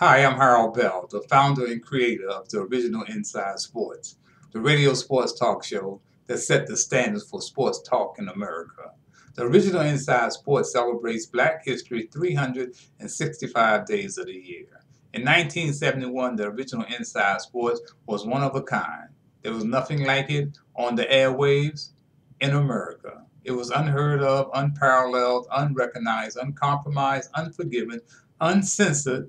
Hi, I'm Harold Bell, the founder and creator of the original Inside Sports, the radio sports talk show that set the standards for sports talk in America. The original Inside Sports celebrates Black History 365 days of the year. In 1971, the original Inside Sports was one of a kind. There was nothing like it on the airwaves in America. It was unheard of, unparalleled, unrecognized, uncompromised, unforgiven, uncensored,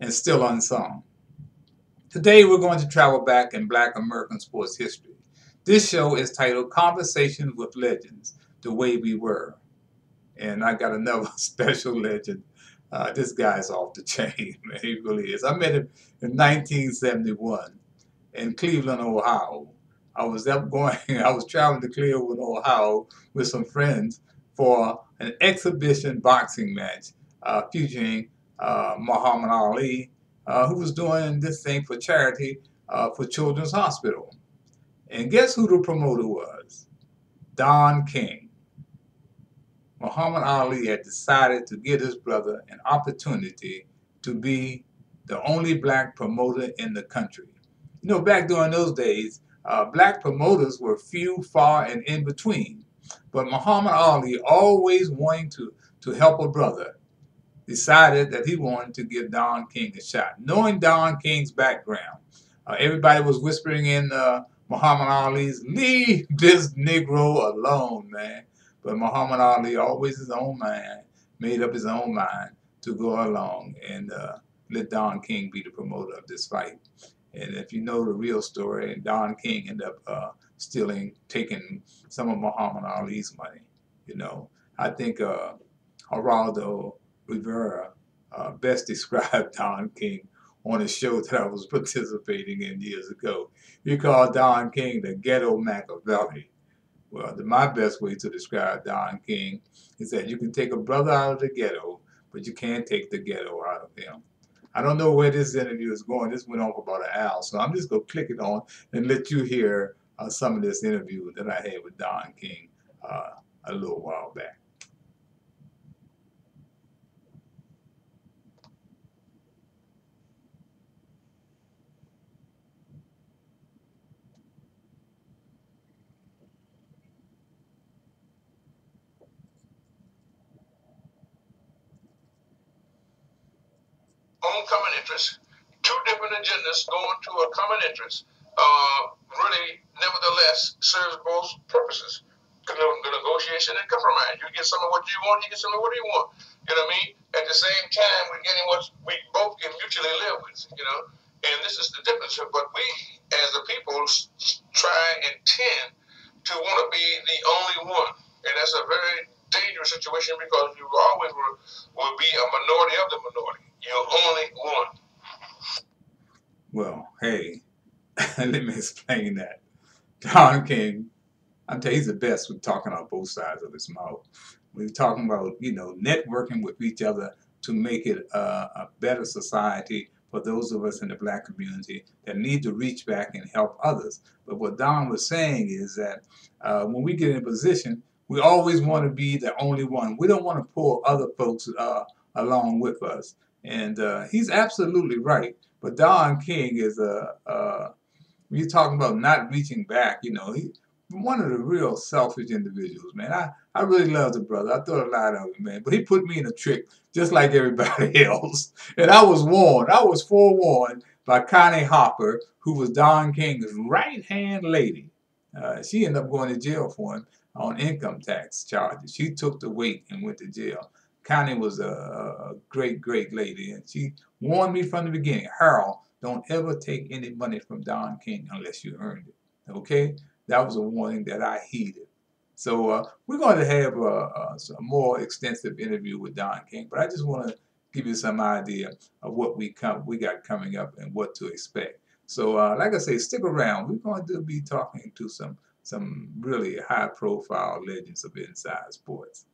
and still unsung. Today we're going to travel back in black American sports history. This show is titled Conversations with Legends, The Way We Were. And I got another special legend. Uh, this guy's off the chain, man. He really is. I met him in 1971 in Cleveland, Ohio. I was up going, I was traveling to Cleveland, Ohio with some friends for an exhibition boxing match uh, featuring uh, Muhammad Ali, uh, who was doing this thing for charity uh, for Children's Hospital. And guess who the promoter was? Don King. Muhammad Ali had decided to give his brother an opportunity to be the only black promoter in the country. You know, back during those days, uh, black promoters were few, far, and in between. But Muhammad Ali, always wanting to, to help a brother, decided that he wanted to give Don King a shot. Knowing Don King's background, uh, everybody was whispering in uh, Muhammad Ali's, leave this Negro alone, man. But Muhammad Ali, always his own man, made up his own mind to go along and uh, let Don King be the promoter of this fight. And if you know the real story, Don King ended up uh, stealing, taking some of Muhammad Ali's money. You know, I think uh, Geraldo Rivera uh, best described Don King on a show that I was participating in years ago. He called Don King the ghetto Machiavelli. Well, the, my best way to describe Don King is that you can take a brother out of the ghetto, but you can't take the ghetto out of him. I don't know where this interview is going. This went on for about an hour, so I'm just going to click it on and let you hear uh, some of this interview that I had with Don King uh, a little while back. own common interest, two different agendas going to a common interest, uh, really, nevertheless, serves both purposes. The negotiation and compromise. You get some of what you want, you get some of what you want. You know what I mean? At the same time, we're getting what we both can mutually live with, you know? And this is the difference. But we, as a people, try and tend to want to be the only one. And that's a very dangerous situation because you always will, will be a minority of the minority. Only one. Well, hey, let me explain that. Don King, I'm telling you, he's the best with talking on both sides of his mouth. We're talking about, you know, networking with each other to make it a, a better society for those of us in the black community that need to reach back and help others. But what Don was saying is that uh, when we get in a position, we always want to be the only one. We don't want to pull other folks uh, along with us. And uh, he's absolutely right. But Don King is a, uh, when you're talking about not reaching back, you know, he one of the real selfish individuals, man. I, I really love the brother. I thought a lot of him, man. But he put me in a trick just like everybody else. And I was warned. I was forewarned by Connie Harper, who was Don King's right-hand lady. Uh, she ended up going to jail for him on income tax charges. She took the weight and went to jail. Connie was a, a great, great lady, and she warned me from the beginning, Harold, don't ever take any money from Don King unless you earned it. Okay? That was a warning that I heeded. So uh, we're going to have a, a, a, more extensive interview with Don King, but I just want to give you some idea of what we come we got coming up and what to expect. So uh, like I say, stick around. We're going to be talking to some some really high-profile legends of inside sports.